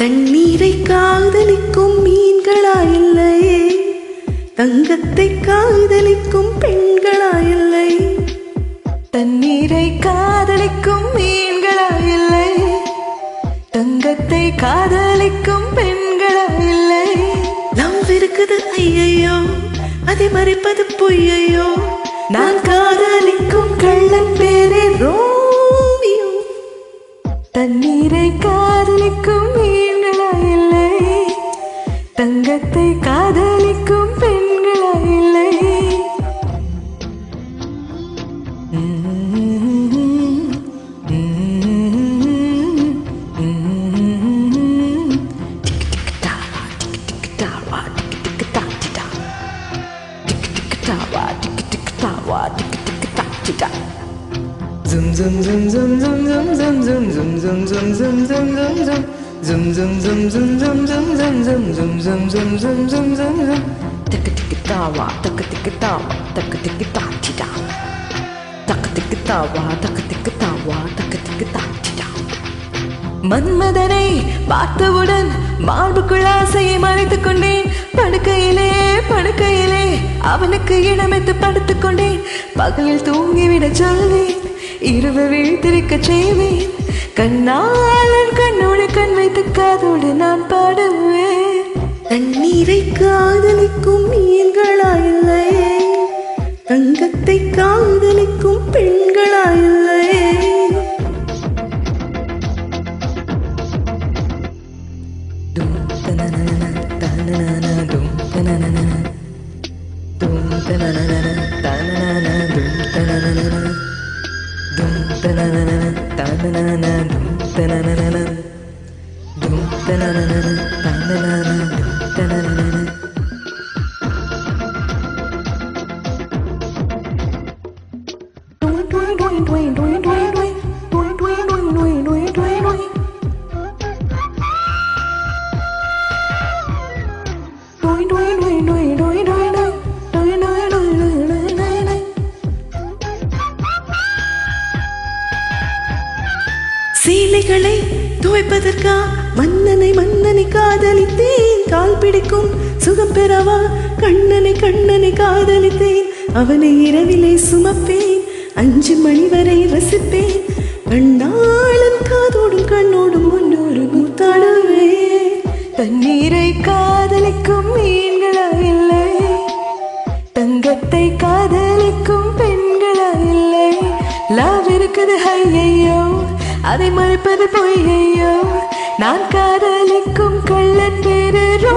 தண்ணீரை காதலிக்கும் மீன்களா இல்லையே தங்கத்தை காதலிக்கும் பெண்களா இல்லை தண்ணீரை காதலிக்கும் மீன்களா இல்லை தங்கத்தை காதலிக்கும் பெண் அதை மறைப்பது பொய்யையோ? நான் காதலிக்கும் கள்ளன் பேரே ரோமியோ? தண்ணீரை காதலிக்கும் Zum zum zum zum zum zum zum zum zum zum zum zum zum zum zum Zum zum zum zum zum zum zum zum zum zum zum zum zum zum zum Taka tika tawa, taka tika tawa, taka tika ta tita Taka tika tawa, taka tika tawa, taka tika ta tita மன்மதனை பார்த்தவுடன் மார்புக்குள் ஆசையை மறைத்துக் கொண்டேன் படுக்கையிலே படுக்கையிலே அவனுக்கு இடமைத்து படுத்துக்கொண்டேன். பகலில் தூங்கிவிட சொல்வேன் இரவு விழித்திருக்க செய்வேன். கண்ணாளன் கண்ணோடு கண் வைத்து காதோடு நான் பாடுவேன். தண்ணீரை காதலிக்கும் மீன்களா தங்கத்தை காதலிக்கும் பெண்களாயில்லை. இல்லை doing, doing, doing. சீலைகளை துவைப்பதற்கா மன்னனை மன்னனை காதலித்தேன். கால் பிடிக்கும் சுகம் பெறவா கண்ணனை கண்ணனை காதலித்தேன். அவனை இரவிலே சுமப்பேன் அஞ்சு மணி வரை ரசிப்பேன். கண்ணாளன் காதோடும் கண்ணோடும் முன்னோரு முத்தாடுவேன். தண்ணீரை காதலிக்கும் மீ லவ் இருக்குது ஐயையோ அதை மறைப்பது பொய்யையோ நான் காதலிக்கும் கள்ளன் பேரு ரோ